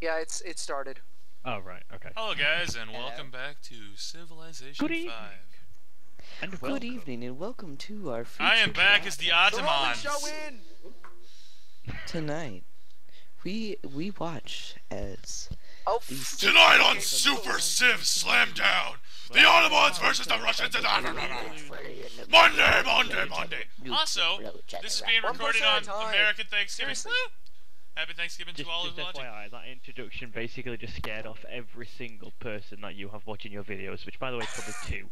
Yeah, it's it started. Oh right, okay. Hello, guys, and welcome back to Civilization Good evening. 5. And Good evening and welcome to our I am back as the broadcast. The rolling Ottomans. show in. tonight. We we watch as Oh, Tonight on Super Civ Slam Down, the Ottomans versus the Russians. and- Monday, Monday, Monday. Also, this is being recorded on a time. American Thanksgiving. Seriously. Woo! Happy Thanksgiving Just, to all just who's watching. FYI, that introduction basically just scared off every single person that you have watching your videos, which by the way is probably two.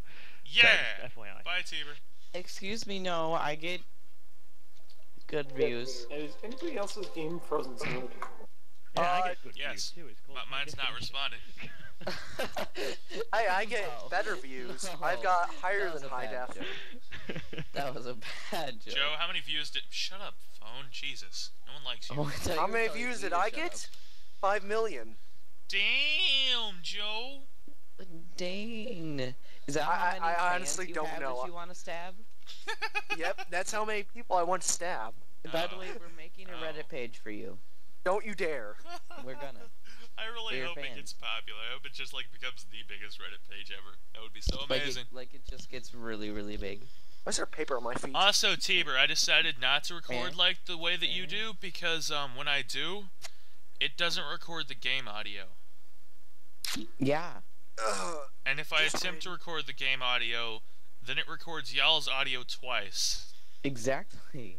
Yeah. just FYI. Bye, Tiber. Excuse me, no, I get good views. Is anybody else's game frozen solid? Yeah, I Uh, get good yes. views too. It's called M- mine's not responding. Hey, I get Oh. better views. I've Oh, got higher than a high def. That was a bad joke. Joe, how many views did. Shut up, phone. Jesus. No one likes you. Oh, I thought you How many views did I shut get? Five million. Damn, Joe. up. Dang. Is that I- how I- many I fans honestly you don't have know. that you want to stab? Yep, that's how many people I want to stab. By the Oh. way, we're making a Oh. Reddit page for you. Don't you dare. We're gonna. I really We're your hope it gets popular. I hope it just like becomes the biggest Reddit page ever. That would be so Like amazing. it, like it just gets really, really big. Why is there paper on my feet? Also, Tiber, I decided not to record Eh? like the way that you Eh? do because um when I do, it doesn't record the game audio. Yeah. Ugh. And if I Just attempt to wait. record the game audio, then it records y'all's audio twice. Exactly.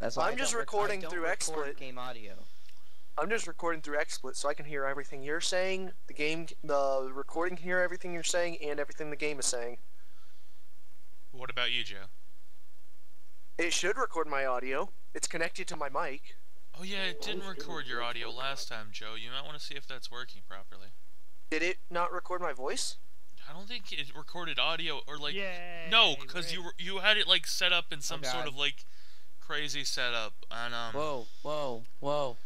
That's why I'm I just don't rec- recording through record XSplit. Game audio. I'm just recording through XSplit so I can hear everything you're saying, the game, the recording can hear everything you're saying, and everything the game is saying. What about you, Joe? It should record my audio. It's connected to my mic. Oh yeah, it didn't record your audio last time, Joe. You might want to see if that's working properly. Did it not record my voice? I don't think it recorded audio or like Yay, no, because you were, you had it like set up in some sort of like crazy setup and um. Whoa, whoa, whoa.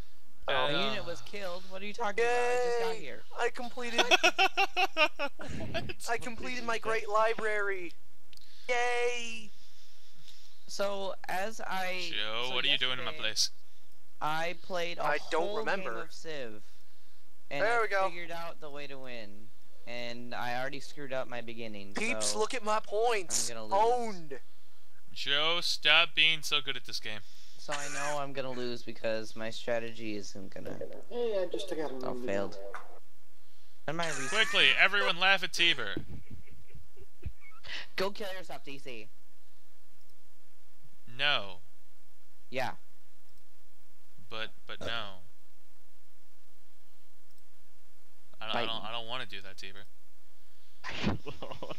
Oh, and, uh, unit was killed. What are you talking about? I just got here. I completed. I completed my great library. Yay! So as I Joe, so what are you doing in my place? I played a I don't whole remember. game of Civ, and There I we go. figured out the way to win. And I already screwed up my beginning. Peeps, so look at my points. I'm gonna lose. Owned. Joe, stop being so good at this game. So I know I'm gonna lose because my strategy isn't gonna. Hey, I just took out a Oh, new failed. And my re- Quickly, everyone laugh at Tiber. Go kill yourself, DC. No, Yeah. but but no. I don't, I don't. I don't want to do that, Tiber. Lord.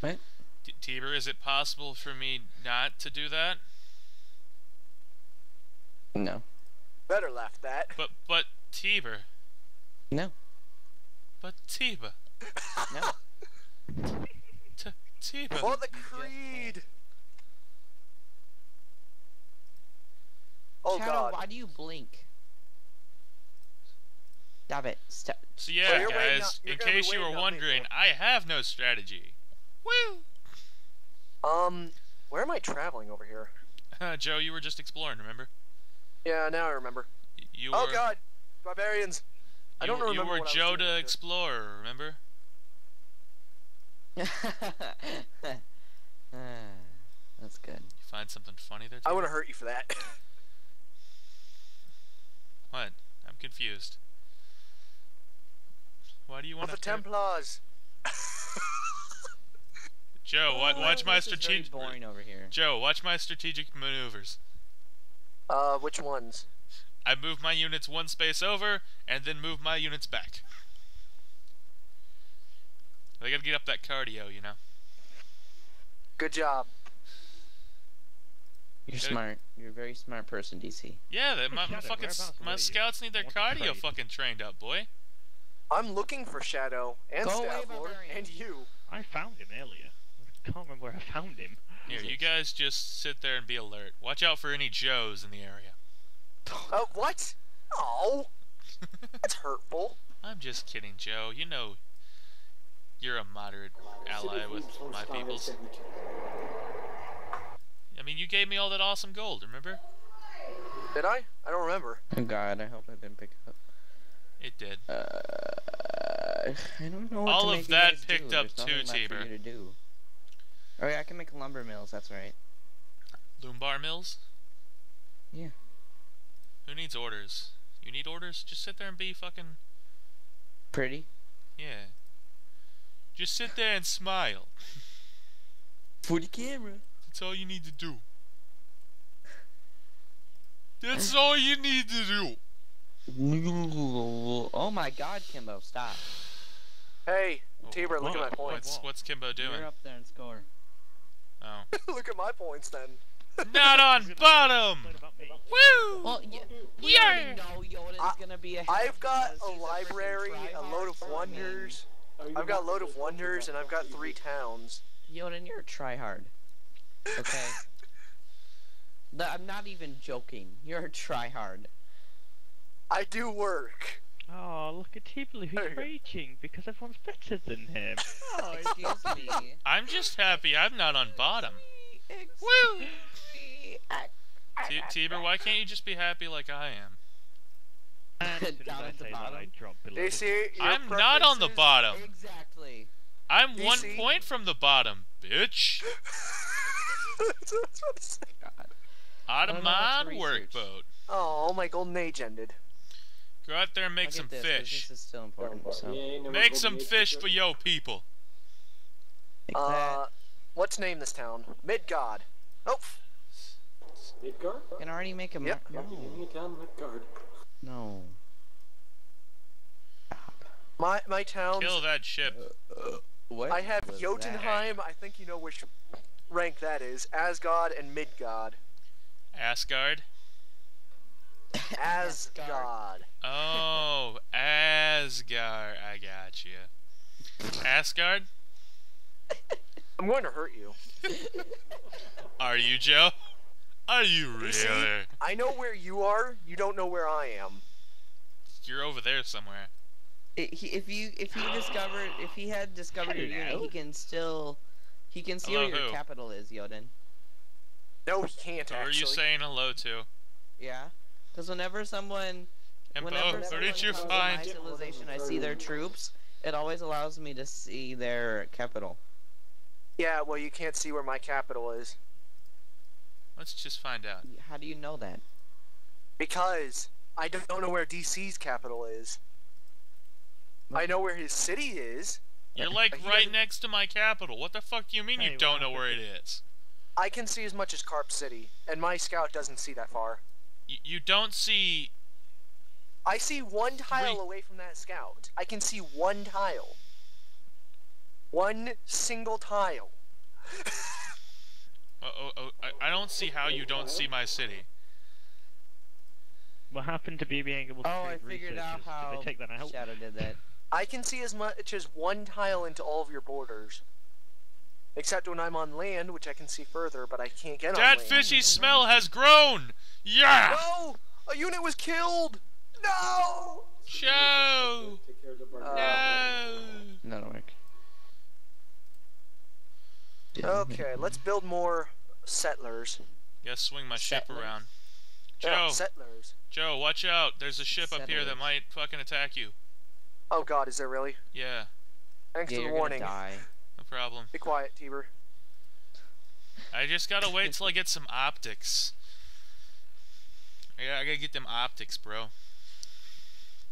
What? T- Tiber, is it possible for me not to do that? No. Better laugh that. But but Tiber, No. but Tiber, No. T- Tiber. For the creed. Oh Shadow, god. why do you blink? Stop it. Stop. So yeah, you're waiting on- guys, in case you were waiting on me, wondering. I have no strategy. Woo! Um, where am I traveling over here? Joe, you were just exploring, remember? Yeah, now I remember. Y- You Oh were, god, barbarians. I don't were- remember You were what I was Joe doing the. Explorer, remember? That's good. You find something funny there? I would have hurt you for that. What? I'm confused. Why do you want Of the to? Templars. Joe, wa- watch my This is very strategic. boring over here. Joe, watch my strategic maneuvers. Uh, which ones? I move my units one space over, and then move my units back. They gotta get up that cardio, you know. Good job. You're Good. smart. You're a very smart person, DC. Yeah, that, my, my Shadow, fucking s- whereabouts my were you? scouts need their I want to cardio trade. fucking trained up, boy. I'm looking for Shadow and Go away, Staff Lord barbarian. and you. I found him earlier. I can't remember where I found him. Here, you guys just sit there and be alert. Watch out for any Joes in the area. Oh, what? Oh, that's hurtful. I'm just kidding, Joe. You know, you're a moderate ally with my peoples. I mean, you gave me all that awesome gold, remember? Did I? I don't remember. Oh God, I hope I didn't pick up. It did. Uh, I don't know what All to of make you that guys picked do. up There's too, nothing left for Tabor. you to do. Oh yeah, I can make lumber mills. That's right. Loombar mills? Yeah. Who needs orders? You need orders? Just sit there and be fucking. Pretty. Yeah. Just sit there and smile. For the camera. That's all you need to do. That's all you need to do. Oh my God, Kimbo, stop. Hey, Oh, Tabor, look at my what? points. What's what's Kimbo doing? You're up there and score. Oh. look at my points then. Not on bottom. Complain about me. Woo! Well, y- we Yeah. already know Yoda's I- gonna be a. I've got a library, a load of wonders. I've got a not load of wonders, and I've got three towns. Yoda, you're a tryhard. Okay. I'm not even joking. You're a tryhard. I do work. Oh, look at Tibble, There he's go. raging because everyone's better than him. Oh, excuse me. I'm just happy I'm not on bottom. Excuse Woo! me. Tiber, why can't you just be happy like I am? And as soon as Down I at the say that, I bottom. drop below. DC, your I'm not on the bottom. Exactly. I'm one point from the bottom, bitch. That's what I was about to say. God. Ottoman what to workboat. oh, my golden age ended. Go out there and make I'll some get this, 'cause fish. This is still important. So. Yeah, Make some fish for yo people. Take Uh, let's name this town Midgard. Oh, Midgard? that. Can already make a. mar- Yep. Yeah, No. give me down Midgard. No. My my towns. Kill that ship. What? I have was Jotunheim. I think you know which rank that is. Asgard and Midgard. Asgard. That? Asgod. Oh, Asgard. I got you. Asgard? I'm going to hurt you. Are you, Joe? Are you You really? see? I know where you are. You don't know where I am. You're over there somewhere. I- he- if you if he discovered if he had discovered your unit, he can still he can see Hello, where your who? capital is, Yoden. No, he can't Who are you saying hello to? Yeah, because whenever someone Himbo, whenever who someone did you comes find? my civilization, I see their troops. It always allows me to see their capital. Yeah, well, you can't see where my capital is Let's just find out. How do you know that? because I don't know where DC's capital is. I know where his city is. You're like right doesn't- next to my capital. What the fuck do you mean Hey, you what don't know where it happened? I can see as much as Carp City, and my scout doesn't see that far. Y- you don't see. I see one tile Three- away from that scout. I can see one tile. One single tile. Oh, oh, oh, I, I don't see how you don't see my city. What happened to be being able to Oh, I create figured out how Did they take that out? Shadow did that. I can see as much as one tile into all of your borders. Except when I'm on land, which I can see further, but I can't get on That fishy smell has grown! Yeah! No! A unit was killed! No! Joe! Take care Uh. No! That'll work. Okay, let's build more settlers. Yeah, swing my ship around. Yeah, Joe, settlers. Joe, watch out. There's a ship up here that might fucking attack you. Oh god, is there really? Yeah, Thanks Yeah, for you're the warning. gonna die. No problem. Be quiet, Tiber. I just gotta wait till I get some optics. Yeah, I gotta get them optics, bro.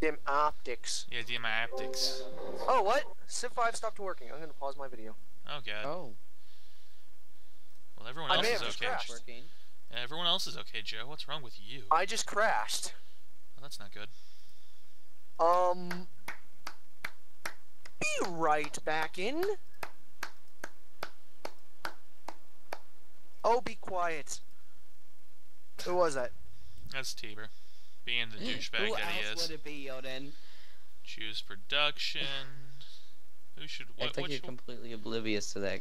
Dim optics. Yeah, them optics. Oh, what? Civ 5 stopped working. I'm gonna pause my video. Oh god. Oh, Well, everyone I else may is have just okay. crashed. Yeah, everyone else is okay, Joe. What's wrong with you? I just crashed. Well, that's not good. Um. Be right back in. Oh, be quiet. Who was that? That's Tiber. Being the douchebag Who that he is. Who else is. would it be, Yoden? Choose production. Who should what, Act like what you're should- completely oblivious to that.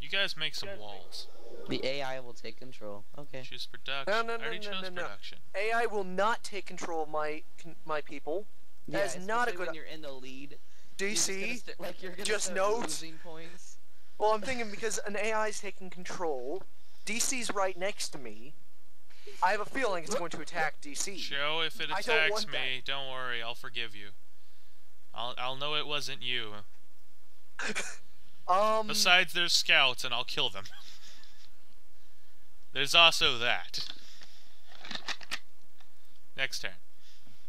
You guys make some walls. The AI will take control. Okay. Choose production. No, no, I no, already no, chose no, no. production. AI will not take control of my my people. Yeah, That is not a especially good. when you're in the lead. you're just DC. st- like you're just start note- losing points. Well, I'm thinking because an AI is taking control. DC's right next to me. I have a feeling it's going to attack DC. Joe, if it I don't attacks want me, don't worry, I'll forgive you. I'll I'll know it wasn't you. Um, Besides, there's scouts, and I'll kill them. There's also that. Next turn.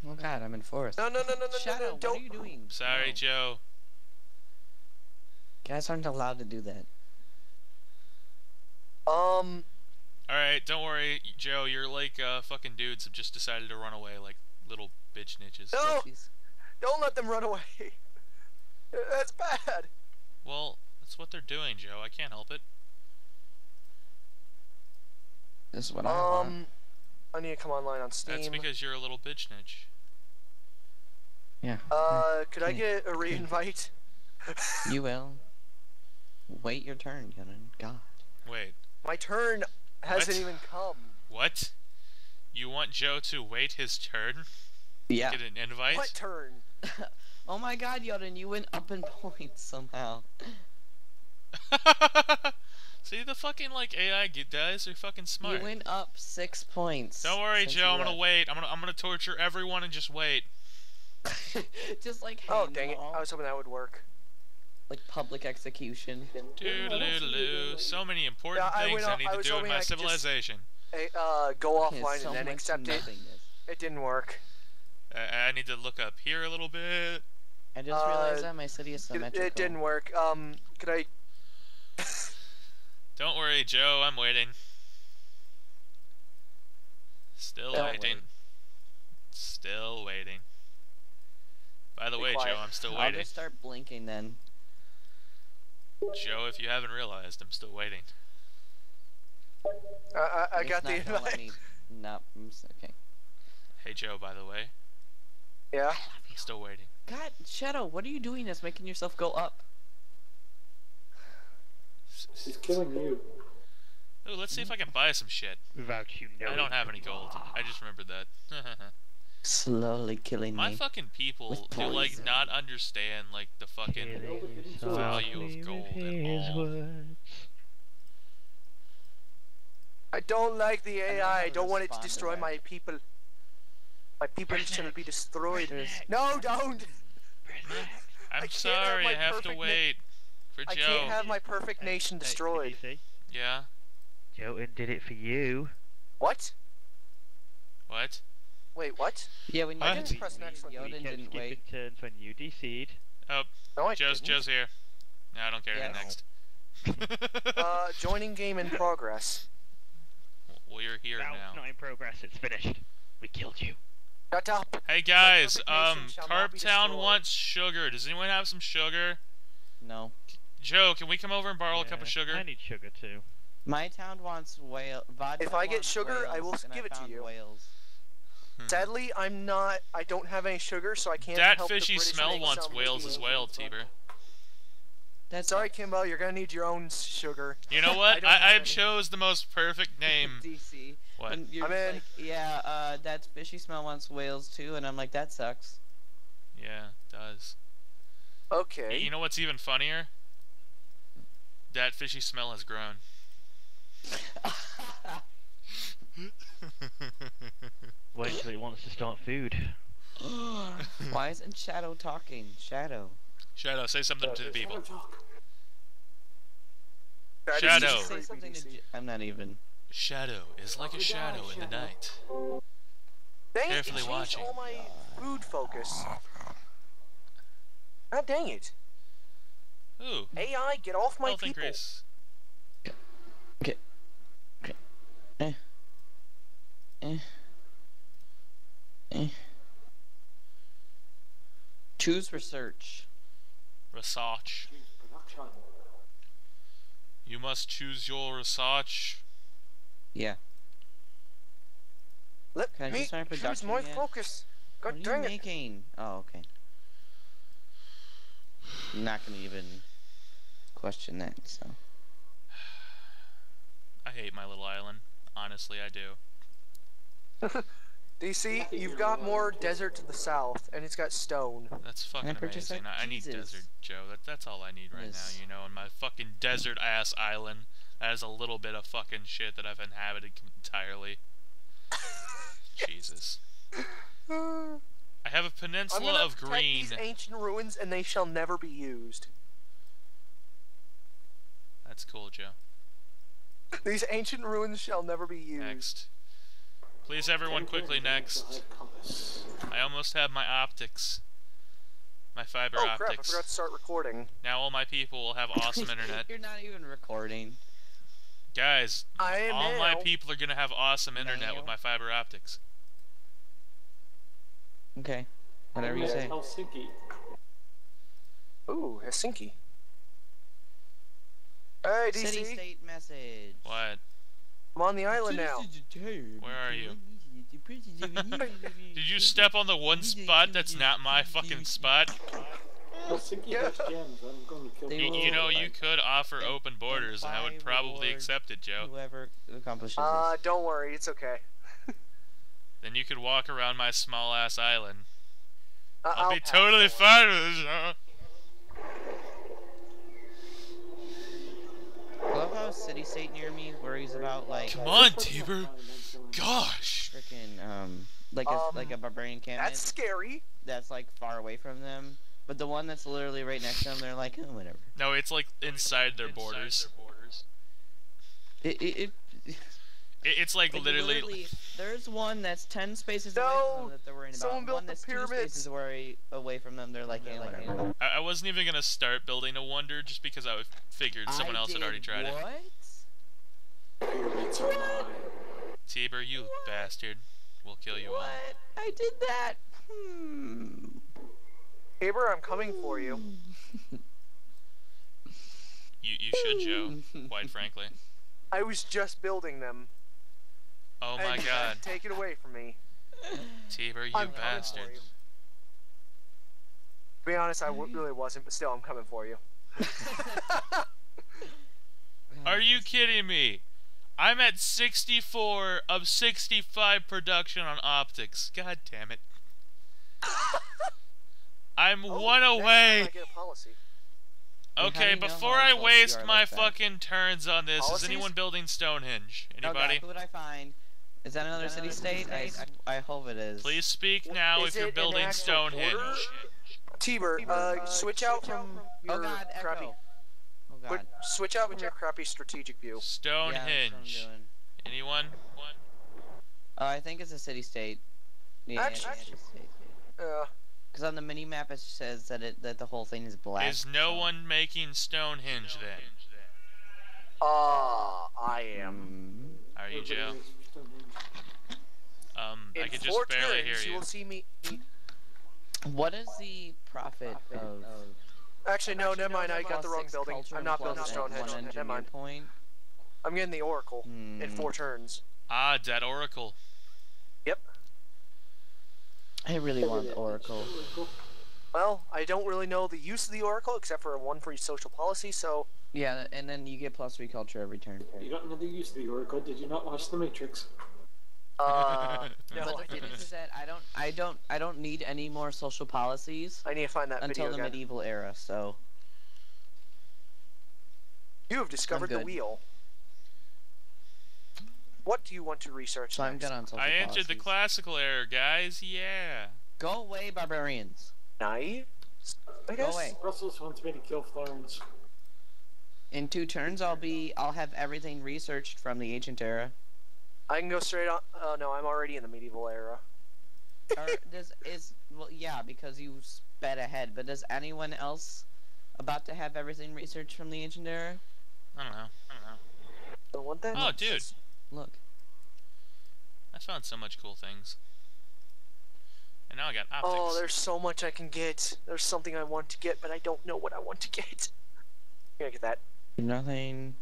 Oh god, I'm in forest. no, no, no, no, no, no, Shadow, no, what don't. are you doing? Sorry, No. Joe. Guys aren't allowed to do that. Um, Alright, don't worry, Joe. You're like uh, fucking dudes have just decided to run away like little bitch niches. No. Bitches. don't let them run away. That's bad. Well, that's what they're doing, Joe. I can't help it. This is what I want. Um, I need to come online on Steam. That's because you're a little bitch niche. Yeah. Uh, could I get a re-invite? You will. Wait your turn, Yonan. God. Wait, My turn hasn't What? even come. what? You want Joe to wait his turn? Yeah. Get an invite? What turn? Oh my god, Yoden, you went up in points somehow. See the fucking like AI g- guys are fucking smart. You went up six points. Don't worry, Joe. I'm gonna left. wait. I'm gonna I'm gonna torture everyone and just wait. Just like Oh, hang dang it. I was hoping that would work. Like public execution. Doodaloo. So many important Yeah, I things went I off- need I to do in my I could just- civilization. Hey, uh, go Yeah, offline so and then accept it. nothingness. It didn't work. I, I need to look up here a little bit. I just Uh, realized that my city is It, symmetrical. it didn't work. Um, could I? Don't worry, Joe. I'm waiting. Still Don't waiting. wait. Still waiting. By the Be way, quiet. Joe, I'm still waiting. I'll waiting. just start blinking then. Joe, if you haven't realized, I'm still waiting. I, I, I got the not gonna let invite. me. No, okay. Hey, Joe. By the way, Yeah. I'm still waiting. God, Shadow, what are you doing? That's making yourself go up. He's killing you. Ooh, let's see if I can buy some shit. Without you knowing. I don't have any gold. I just remembered that. Slowly killing My me. fucking people do like not understand like the fucking value of gold at all. I don't like the don't AI. have I a don't want it to destroy back. my people. My people shall be destroyed. There's- No, don't. I I'm can't have sorry, my I have to perfect wait for Joe. I can't have my perfect nation destroyed. did? Yeah. Jotun did it for you. What? What? Wait, what? Yeah, when you I did didn't press next one. We Yoden kept didn't skipping wait. turns when you DC'd. No, I Joe's didn't. Joe's here. No, I don't care. Yeah. Next. Uh, joining game in progress. well, you're here Now it's now. not in progress. It's finished. We killed you. Shut up. Hey guys, um, shall Carp Town wants sugar. Does anyone have some sugar? No. Joe, can we come over and borrow a cup of Yeah, sugar? I need sugar too. My town wants whale. Vodka If I get wants sugar, I will whales, and give it to you. Whales. Hmm. Sadly, I'm not. I don't have any sugar, so I can't. that help the fishy British smell make wants whales as well, Tiber. That's Sorry, Kimbo. You're gonna need your own sugar. You know what? don't I, I chose the most perfect name. DC. What? And you're I'm in. like, yeah, uh, that fishy smell wants whales too, and I'm like, that sucks. Yeah, it does. Y- Okay. You know what's even funnier? That fishy smell has grown. Wait till it wants to start food. Why isn't Shadow talking? Shadow. Shadow, say something to the people. Talk. Shadow. just Say creepy, something to DC. J- I'm not even. Shadow is like a shadow in the night. Dang it! Carefully it watching. all my food focus. God dang it! Ooh, AI, get off my health people. increase. Eh. Eh. Choose research. Research. You must choose your research. Yeah. Let Can I me just choose production my yet? focus. God what are dang you it! making? Oh, okay. I'm not gonna even question that. So. I hate my little island. Honestly, I do. DC, see? you've got more desert to the south, and it's got stone. That's fucking amazing. our I, I need cheeses. desert, Joe. That, that's all I need right Yes. now, you know, in my fucking desert ass island. That is a little bit of fucking shit that I've inhabited entirely. Jesus. I have a I'm peninsula gonna of protect green. these ancient ruins, and they shall never be used. That's cool, Joe. These ancient ruins shall never be used. Next. Please, everyone, quickly next. I almost have my optics. My fiber Oh crap! I forgot to start recording. Now all my people will have awesome internet. You're not even recording. Guys, I am all my people are gonna have awesome internet with my fiber optics. Okay. Whatever you say. Helsinki. Ooh, Helsinki. Hey, DC. City state message. What? I'm on the island now. Where are you? Did you step on the one spot that's not my fucking spot? Yeah. has gems. I'm going to kill They You, you know, you could offer open borders, and I would probably accept it, Joe. Whoever accomplishes Uh, don't worry, it's okay. Then you could walk around my small ass island. Uh, I'll, be totally fine with this, Joe. I love how city state near me worries about like Come on, just Tiber. some time into it. Gosh. freaking um like a Um, like a barbarian encampment That's scary. that's like far away from them. But the one that's literally right next to them, they're like, oh, whatever. No, it's like inside their borders. It, it, it It, it's like, like, literally. there's one that's ten spaces away from them that they're worrying about. Someone built one the that's two spaces away away from them, they're like, whatever. I, I wasn't even gonna start building a wonder just because I figured someone I else had already did tried it. what? Pyramids are mine. Tiber, you bastard. We'll kill you all. What? I did that. Hmm. Tabor, I'm coming for you. You you should, Joe. Quite frankly. I was just building them. Oh my and God, Take it away from me. Tiber, you I'm bastard. To be honest, I w- really wasn't, but still, I'm coming for you. Are you kidding me? I'm at 64 of 65 production on optics. God damn it. I'm Oh, one away. I get a policy. Okay, before I waste my like fucking turns on this, Policies? is anyone building Stonehenge? Anybody? Okay, who would I find? Is that another city state? I, I hope it is. Please speak now Is if you're building Stonehenge. border? Tiber, uh, switch out from your Oh god, crappy. echo. Oh god. Switch out with your crappy strategic view. Yeah, that's what I'm Stonehenge. doing. Anyone? One? Uh, I think it's a city state. Yeah, Actually- it's a. Uh, Because on the mini map it says that it that the whole thing is black. Is no so- one making Stonehenge then? ah, I am. Are you, Joe? Um, I In could four just barely hear you you. will see me. me- What is the profit of? Actually, no, never mind. I got the wrong building. I'm not building one Stonehenge. engineer Never mind. Point? I'm getting the Oracle in Hmm. four turns. Ah, Dead Oracle. Yep. I really want the Oracle. Well, I don't really know the use of the Oracle except for a one for social policy, so Yeah, and then you get plus three culture every turn. You don't know the use of the Oracle. Did you not watch The Matrix? uh, no, But I the thing is, is that I don't, I don't, I don't need any more social policies I need to find that until video the again. medieval era. So You have discovered the wheel. What do you want to research So I'm next? good on social I policies. entered the classical era, guys. Yeah. Go away, barbarians. Nice. I Go guess. away. Brussels wants me to kill Florence. In two turns, I'll be, I'll have everything researched from the ancient era. I can go straight on. Oh no, I'm already in the medieval era. or does is well, yeah, because you sped ahead. But does anyone else about to have everything researched from the ancient era? I don't know. I don't know. Don't want. Oh, dude. Look. I found so much cool things. And now I got optics. Oh, there's so much I can get. There's something I want to get, but I don't know what I want to get. I'm gonna get that. Nothing.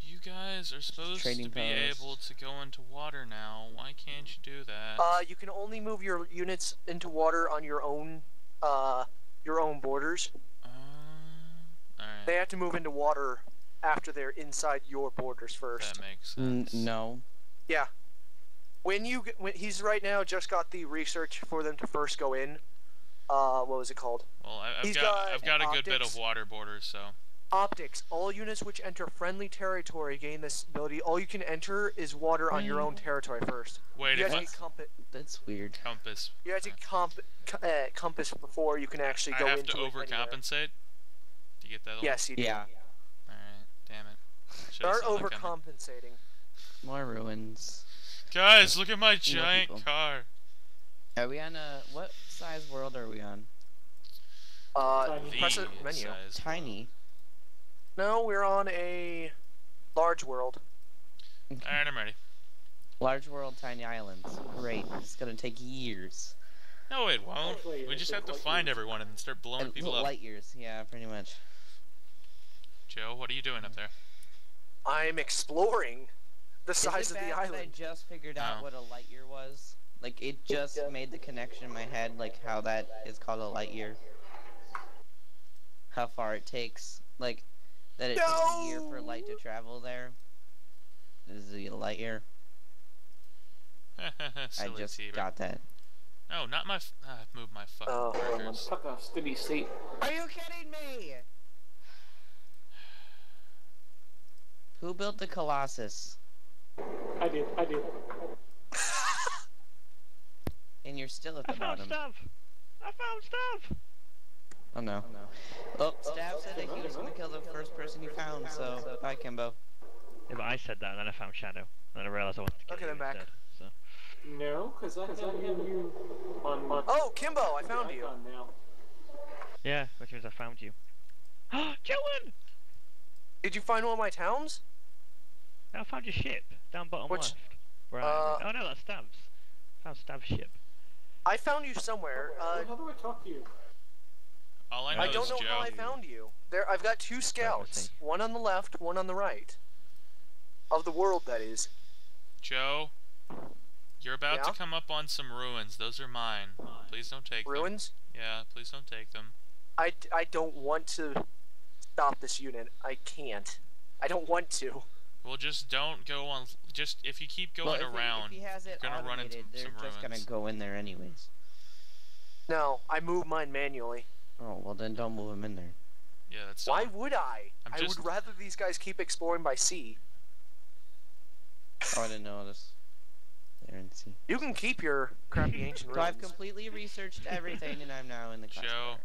You guys are supposed to be post. able to go into water now. Why can't you do that? Uh, you can only move your units into water on your own, uh, your own borders. Uh, alright. They have to move into water after they're inside your borders first. That makes N- sense. no. Yeah. When you when he's right now just got the research for them to first go in. Uh, what was it called? Well, I, I've got, got I've got a good bit of water borders, so Optics. All units which enter friendly territory gain this ability. All you can enter is water on your own territory first. Wait, you if have I That's weird. compass, you have to comp- uh, compass before you can actually I go have into to it anywhere. overcompensate. Do you get that? Yes, you do. Yeah. Alright, damn it. Should've Start saw that coming. overcompensating. More ruins. Guys, look at my giant people. car. Are we on a what size world are we on? Uh, Tiny. press The menu. size. Tiny. No, we're on a large world. Alright, I'm ready. Large world, tiny islands. Great. It's gonna take years. No, it won't. Hopefully We just have to find years. everyone and start blowing And people up. light years. Yeah, pretty much. Joe, what are you doing up there? I'm exploring the size of the bad that I island. just figured out No. what a light year was. Like it just made the connection in my head, like how that is called a light year. How far it takes, like that it takes a year for light to No. travel there. Is a light year. I just T-Rex. got that. No, not my. F- ah, I've moved my fucking Oh, hold on. markers. Fuck off, steady state. Are you kidding me? Who built the Colossus? I did, I did. And you're still at I the found bottom. stuff. I found stuff. Oh no. Oh, Stab said that he was gonna kill the first person he found, so bye Kimbo. Yeah, but I said that and then I found Shadow. And then I realised I wanted to kill Okay, you then back. instead. So. No, because I have you on my. Oh, Kimbo, I found you. Yeah, which means I found you. Joan! Did you find one of my towns? No, I found your ship down bottom Which- left. Right. uh, oh no, that's Stabs. Found Stab's ship. I found you somewhere. Uh, How do I talk to you? All I know I don't know Joe. how I found you. There, I've got two scouts. One on the left, one on the right. Of the world, that is. Joe, you're about Yeah? to come up on some ruins. Those are mine. Please don't take them. Ruins. Yeah, please don't take them. I, I don't want to stop this unit. I can't. I don't want to. Well, just don't go on. Just if you keep going Well, if he- around, if he you're gonna run into automated, they're just gonna go in there anyways. No, I move mine manually. Oh well, then don't move him in there. yeah, that's. Why dumb. would I? I'm I just- would rather these guys keep exploring by sea. Oh, I didn't notice. There and see. You can keep your crappy ancient So I've completely researched everything, and I'm now in the class. Joe.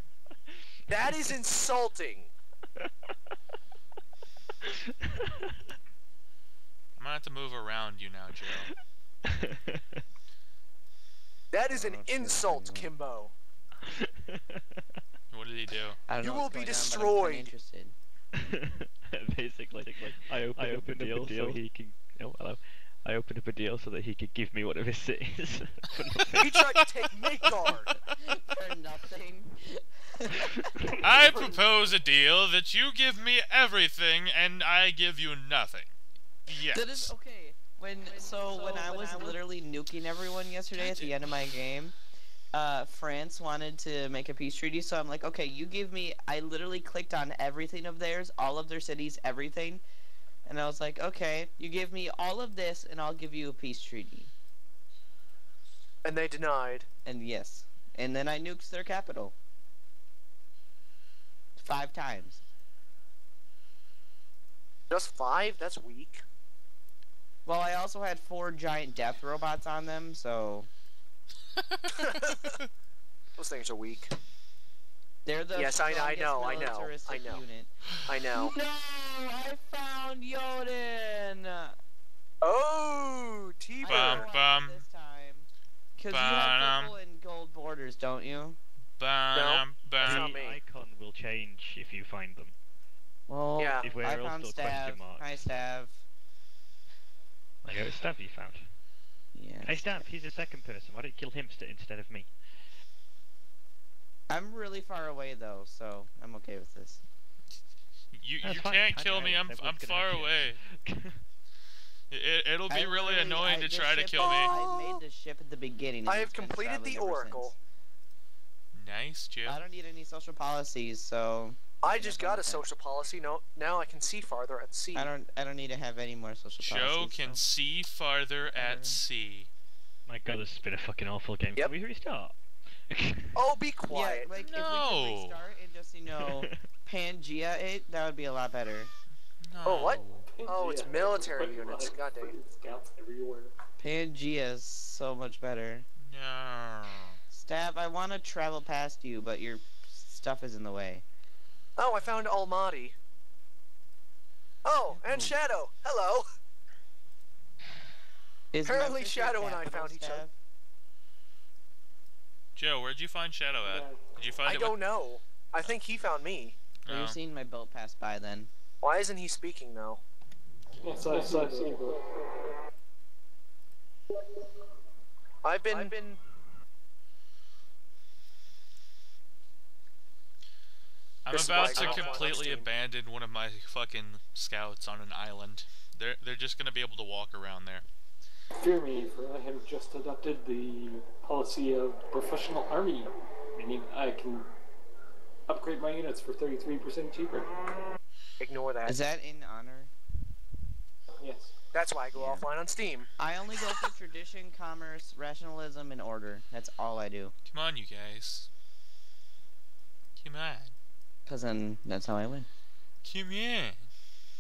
That is insulting. I'm gonna have to move around you now, Joe. That is oh, an don't know if insult, Kimbo. What did he do? I don't You know will be going on, but I'm destroyed. interested. Basically, I opened, I up opened a up deal, a deal. so he can. Oh, hello. I opened up a deal so that he could give me one of his cities. He tried to take Midgard. For nothing. I propose a deal that you give me everything and I give you nothing. Yes. That is okay. When so when I was literally nuking everyone yesterday at the end of my game, uh, France wanted to make a peace treaty. So I'm like, okay, you give me. I literally clicked on everything of theirs, all of their cities, everything, and I was like, okay, you give me all of this, and I'll give you a peace treaty. And they denied. And yes, and then I nuked their capital five times. Just five? That's weak. Well, I also had four giant death robots on them, so Those things are weak. they're the Yes, I- I know, I know, I know. unit. I know. No, I found Yoden. Oh, I T-Bird. Bum, won bum. This time, because you have purple and gold borders, don't you? Bam, That's bam. not the icon will change if you find them. Well, Yeah. If we're I all found still question Stav. marks. Hi, Stav. Like, oh, it's Stab you found. Yeah. Hey, Stab, he's the second person. Why don't you kill him instead of me? I'm really far away though, so I'm okay with this. You That's you fine, can't I kill me. I'm I'm far away. It, it'll be I really annoying I- to try to ship- kill me. I made the ship at the beginning. I have completed the traveling ever Oracle. Nice, Joe. I don't need any social policies, so I just got a social policy. No, now I can see farther at sea. I don't. I don't need to have any more social Joe policies. can so. see farther at mm-hmm. sea. My god, this has been a fucking awful game. Yep. Can we restart? Oh, be quiet. Yeah, like if we No. could restart and just you know Pangea it, that would be a lot better. No. Oh, what? Oh, it's military but, units. like, God dang. freaking Scouts everywhere. Pangea is so much better. No. Stab, I want to travel past you, but your stuff is in the way. Oh, I found Almaty. Oh, and hmm. Shadow. Hello. Is Apparently Shadow and I capital, found each other. Joe, where'd you find Shadow at? Did you find I him? don't know. I think he found me. at... Well, No. You're oh. seeing my boat pass by then. Why isn't he speaking though? Yes, I see. I. I've been. I've been. I'm This about to completely abandon one of my fucking scouts on an island. They're they're just gonna be able to walk around there. Fear me, for I have just adopted the policy of professional army, meaning I can upgrade my units for 33% cheaper. Ignore that. Is that in honor? Yes. That's why I go Yeah. offline on Steam. I only go for tradition, commerce, rationalism, and order. That's all I do. Come on, you guys. Come on. Cause then that's how I win. Come on.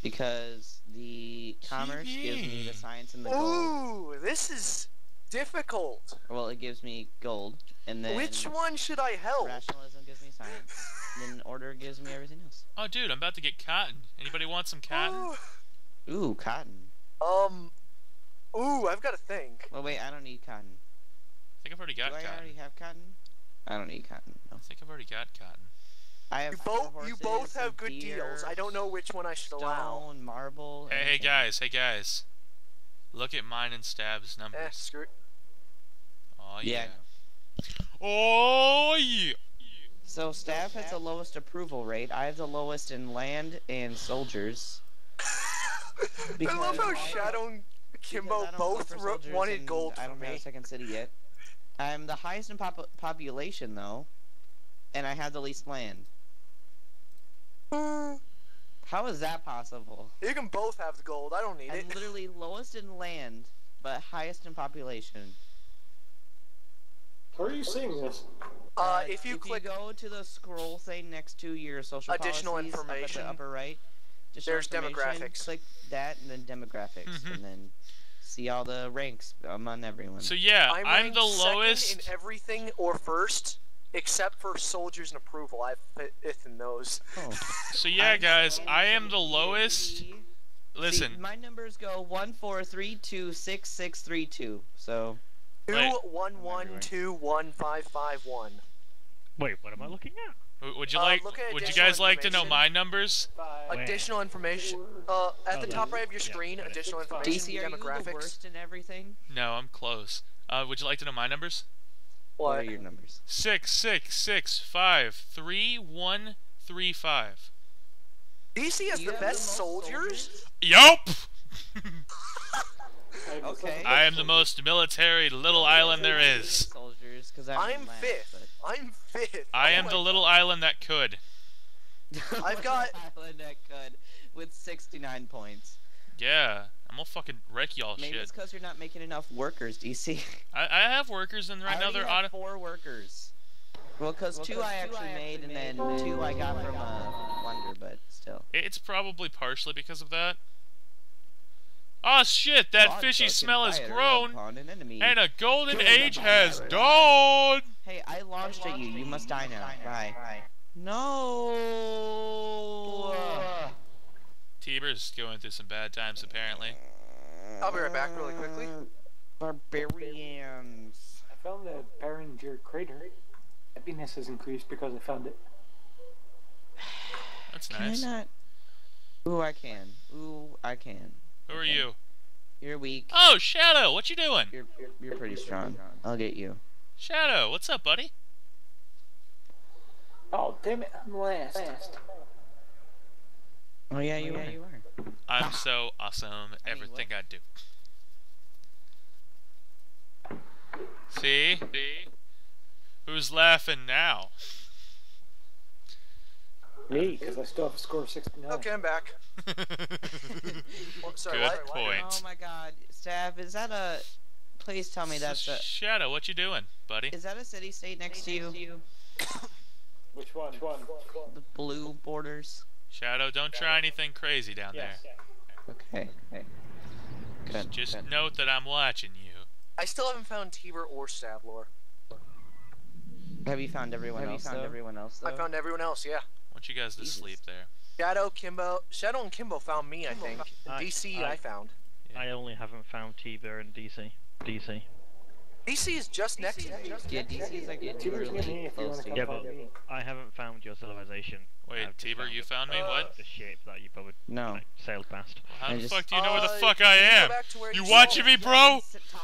Because the commerce gives me the science and the gold. Ooh, this is difficult. Well, it gives me gold, and then Which one should I help? rationalism gives me science. then order gives me everything else. Oh, dude, I'm about to get cotton. Anybody want some cotton? Ooh. Ooh, cotton. Um. Ooh, I've got to think. Well, wait, I don't need cotton. I think I've already got do I cotton. already have cotton? I don't need cotton. No. I think I've already got cotton. I have You both, you both have and good deals. I don't know which one I should allow. Stone, marble. Hey, hey guys, hey guys. Look at mine and Stab's Eh, numbers. screw. it. Oh Yeah. yeah. Oh yeah. So staff has the lowest approval rate. I have the lowest in land and soldiers. I love how Shadow and Kimbo I don't go both for ro- soldiers wanted and gold I don't have a second city yet. I'm the highest in pop- population though, and I have the least land. Hmm. How is that possible? You can both have the gold. I don't need I'm it. literally lowest in land, but highest in population. How are you seeing this? Uh, if you if click, you go to the scroll thing next to your social Additional policies, up information. at the upper right, additional There's demographics. Click that and then demographics, Mhm. and then see all the ranks among everyone. So yeah, I'm, I'm, the lowest. in everything or first, except for soldiers and approval. I have fifth in those. oh. So yeah, guys, I am the lowest. See, Listen, my numbers go one four three two six six three two. So Two Wait. one one two one five five one. Wait, what am I looking at? would you Uh, like? look at Would you guys like to know my numbers? Five. Additional information. Uh, at Oh, the top right of your screen, got it. additional information, DC, are you the demographics. worst in everything? No, I'm close. Uh, would you like to know my numbers? What What? are your numbers? Six six six five three one three five. DC has You the best most soldiers. Yup. I Okay. I am the most most military little island there is. Soldiers, because I'm, I'm fifth. but- I'm fifth. I Oh am my the little island that could. I've got- Island that could with 69 points. Yeah, I'm gonna fucking wreck y'all Maybe shit. it's because you're not making enough workers, DC. I, I have workers and right I now they're have auto. four workers. Well, because two I actually made, and then two I got from uh, Wonder, but still. It's probably partially because of that. Oh shit, that Vodka fishy smell has grown, an enemy. and a golden Kill age has dawned. Hey, I launched at you. You must die now. Bye. No. Tiber's going through some bad times apparently. I'll be right back really quickly. Barbarians. I found the Barringer crater. Happiness has increased because I found it. That's nice. Can nice. I not? Ooh, I can. Ooh, I can. Who are Okay. you? You're weak. Oh, Shadow, what you doing? You're you're pretty strong. I'll get you. Shadow, what's up, buddy? Oh, damn it, I'm last. last. Oh yeah, you oh, are. You are. I'm so awesome I everything I do. See? See? Who's laughing now? Me, because I still have a score of 69. Okay, I'm back. Oh, sorry, Good what? point. Oh my God, Staff, is that a Please tell me that's a. Shadow, what you doing, buddy? Is that a city state next to you? Which one? Which one? The blue borders. Shadow, don't try anything crazy down Yes. Okay. Okay. there. Good. Just good. note that I'm watching you. I still haven't found Tiber or Stavlor. Have you found everyone Have you else? found though? everyone else though? I found everyone else. Yeah. want you guys to Jesus. sleep there. Shadow, Kimbo, Shadow and Kimbo found me. I think. I- DC, I- I found. I only haven't found Tiber and DC. DC. DC is just next to me. Yeah, DC is like Tiber's near me literally if you close wanna to come Yeah, but. I haven't found your civilization. Wait, Tiber, you found me? Uh, what? The shape that you probably No. like, sailed past. How I the just- fuck do you know where the Uh, fuck I am? back to where You you watching me, bro?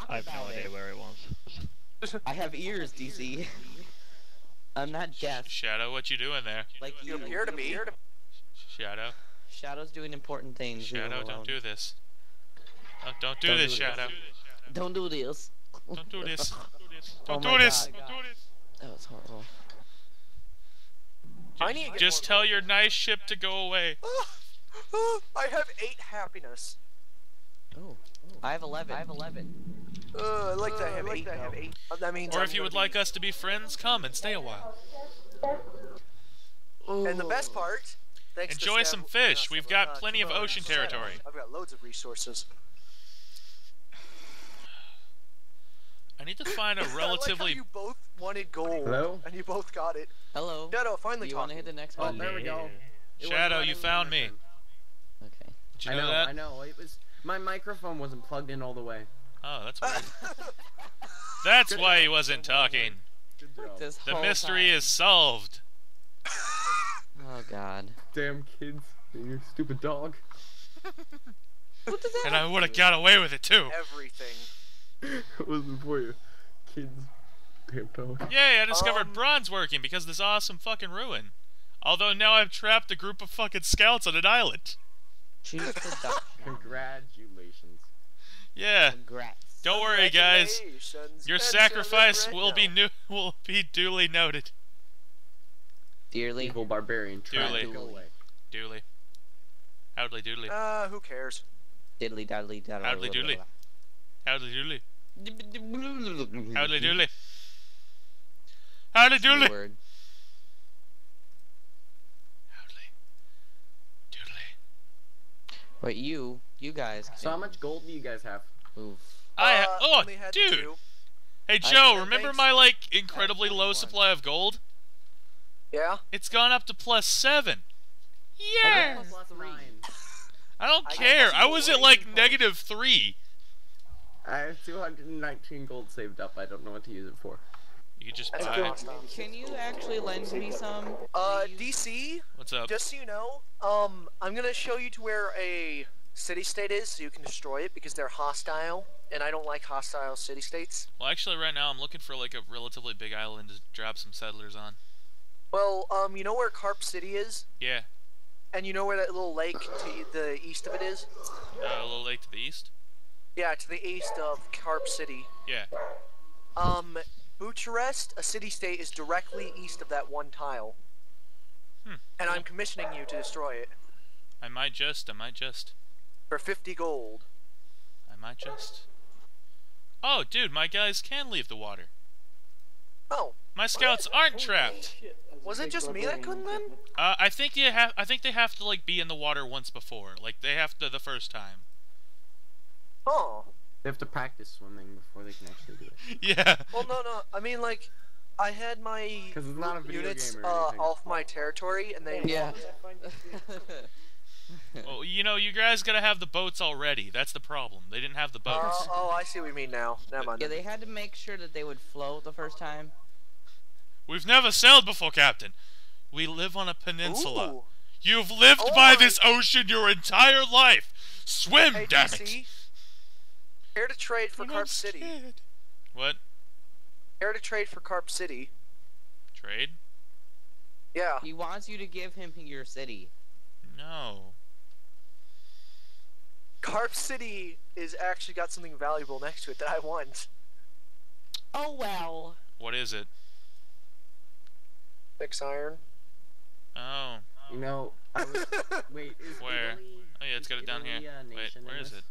I have no idea where it was. I have ears, DC. I'm not deaf. Shadow, what you doing there? Like You you. appear to be. Shadow, Shadow's doing important things. Shadow, don't do this. Oh, don't do Don't this, do this. Shadow. Don't do this. Don't do this. Oh Don't my do this. God. That was horrible. I need to Just tell your nice ship to go away. I have eight happiness. Oh. I have 11. I have 11. Uh, I like that I have eight. though. Uh, That means. Or I'm if you would be- like us to be friends, come and stay a while. And the best part. Thanks Enjoy Stav- some fish. uh, We've got uh, plenty of ocean territory. I've got loads of resources. I need to find a I like how relatively. you both wanted gold. Hello? And you both got it. Hello. Shadow, finally Do you want to hit the next Oh, one? there we go. It Shadow, you found me. Okay. Did you I know know, that? I know. It was my microphone wasn't plugged in all the way. Oh, that's weird. That's why he wasn't talking. Good job. The mystery time. is solved. Oh God. Damn kids you stupid dog. What does that? And I would have got away with it too. Everything. It wasn't for you. Kids. Damn dog. Yay, I discovered Um, bronze working because of this awesome fucking ruin. Although now I've trapped a group of fucking scouts on an island. Choose production. Congratulations. Yeah. Congrats. Don't worry, guys. Your sacrifice celebrate will be now. nu- will be duly noted. Dearly. Evil barbarian. Try Duly. to go away. Duly. Howdly doodly. Ah, who cares? Diddly daddly daddly. Howdly doodly. Howdly doodly. Doodly. Howdly doodly. Howdly doodly. Word. Howdly doodly. Wait, you, you guys. So how much gold do you guys have? Oof. I Uh, ha- oh, only had dude. two. Hey Joe, remember my like incredibly low 41. supply of gold? Yeah. It's gone up to plus seven. Yeah. got plus three. I don't I care. I was at already like involved. negative three. I have 219 gold saved up. I don't know what to use it for. You could just That's buy. good. Can you actually lend me some? Uh. DC, What's up? just so you know, um, I'm gonna show you to where a city-state is, so you can destroy it because they're hostile, and I don't like hostile city-states. Well, actually, right now I'm looking for like a relatively big island to drop some settlers on. Well, um, you know where Carp City is, Yeah. and you know where that little lake to the east of it is. Uh, a little lake to the east. Yeah, to the east of Carp City. Yeah. Um, Bucharest, a city-state, is directly east of that one tile. Hmm. And I'm commissioning you to destroy it I might just. I might just. for 50 gold. I might just. Oh, dude, my guys can leave the water. Oh, My scouts aren't trapped. Was it just me that couldn't then? Uh, I think you have. I think they have to like be in the water once before. Like they have to the first time. Oh. They have to practice swimming before they can actually do it. Yeah. Well, no, no. I mean, like, I had my 'Cause it's not a video units game or uh, off my territory, and they. Yeah. I find it- Well, you know, you guys gotta have the boats already. That's the problem. They didn't have the Uh, boats. oh, I see what you mean now. Never mind. yeah, they had to make sure that they would float the first time. We've never sailed before, Captain. We live on a peninsula. Ooh. You've lived Oh by my- this ocean your entire life. Swim, Hey, damn DC. it. Here to trade for I'm Carp City. scared. What? Here to trade for Carp City. Trade? Yeah. He wants you to give him your city. No. Carp City is actually got something valuable next to it that I want. Oh well. What is it? Fix iron. Oh. You know, I was, wait, is Where? Italy, Oh yeah, it's got it down here. Italy a Wait, where is this? it?